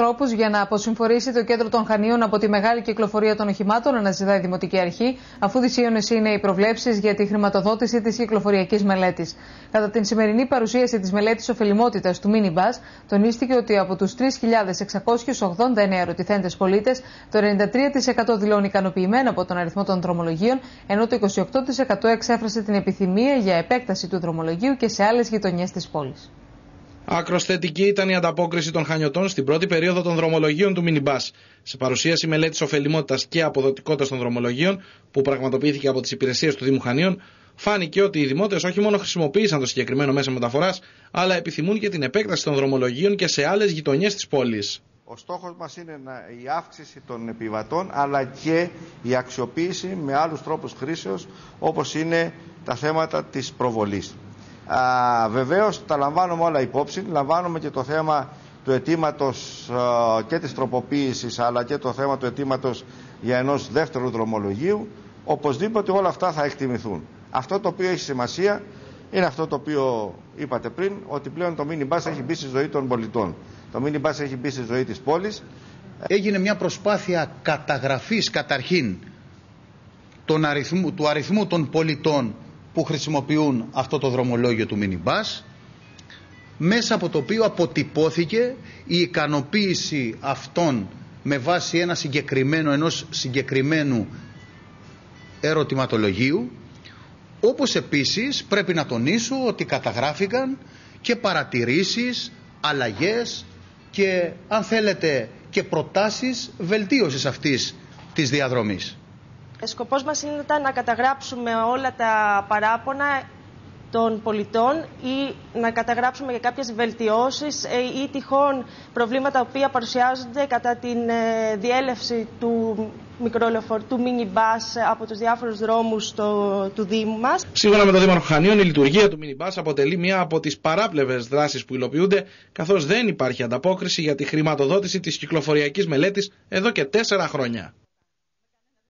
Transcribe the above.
τρόπους για να αποσυμφορήσει το κέντρο των Χανίων από τη μεγάλη κυκλοφορία των οχημάτων, αναζητά η Δημοτική Αρχή, αφού δυσίωνες είναι οι προβλέψεις για τη χρηματοδότηση της κυκλοφοριακής μελέτης. Κατά την σημερινή παρουσίαση της μελέτης ωφελημότητας του Minibus, τονίστηκε ότι από τους 3.689 ερωτηθέντες πολίτες, το 93% δηλώνει ικανοποιημένο από τον αριθμό των δρομολογίων, ενώ το 28% εξέφρασε την επιθυμία για επέκταση του δρομολογίου και σε άλλες γειτονιές της πόλης. Άκρο θετική ήταν η ανταπόκριση των Χανιωτών στην πρώτη περίοδο των δρομολογίων του Μινιμπάς. Σε παρουσίαση μελέτης ωφελημότητας και αποδοτικότητας των δρομολογίων, που πραγματοποιήθηκε από τις υπηρεσίες του Δήμου Χανίων, φάνηκε ότι οι δημότες όχι μόνο χρησιμοποίησαν το συγκεκριμένο μέσα μεταφοράς, αλλά επιθυμούν και την επέκταση των δρομολογίων και σε άλλες γειτονιές της πόλης. Ο στόχος μας είναι η αύξηση των επιβατών αλλά και η αξιοποίηση με άλλους τρόπους χρήσεως όπως είναι τα θέματα της προβολής. Α, βεβαίως τα λαμβάνουμε όλα υπόψη, λαμβάνουμε και το θέμα του αιτήματος και της τροποποίησης αλλά και το θέμα του αιτήματος για ενός δεύτερου δρομολογίου. Οπωσδήποτε όλα αυτά θα εκτιμηθούν. Αυτό το οποίο έχει σημασία είναι αυτό το οποίο είπατε πριν, ότι πλέον το minibus έχει μπει στη ζωή των πολιτών. Το minibus έχει μπει στη ζωή της πόλης. Έγινε μια προσπάθεια καταγραφής καταρχήν του αριθμού των πολιτών που χρησιμοποιούν αυτό το δρομολόγιο του minibus μέσα από το οποίο αποτυπώθηκε η ικανοποίηση αυτών με βάση ένα συγκεκριμένο ενός συγκεκριμένου ερωτηματολογίου όπως επίσης πρέπει να τονίσω ότι καταγράφηκαν και παρατηρήσεις, αλλαγές και αν θέλετε και προτάσεις βελτίωσης αυτής της διαδρομής. Σκοπός μας ήταν να καταγράψουμε όλα τα παράπονα των πολιτών ή να καταγράψουμε για κάποιες βελτιώσεις ε, ή τυχόν προβλήματα που παρουσιάζονται κατά την ε, διέλευση του μικρολεωφορ, του mini από τους διάφορους δρόμους του Δήμου μας. Σύμφωνα με το Δήμαρχο Χανίων, η λειτουργία του mini αποτελεί μία από τις παράπλευρες δράσεις που υλοποιούνται, καθώς δεν υπάρχει ανταπόκριση για τη χρηματοδότηση της κυκλοφοριακής μελέτης εδώ και τέσσερα χρόνια.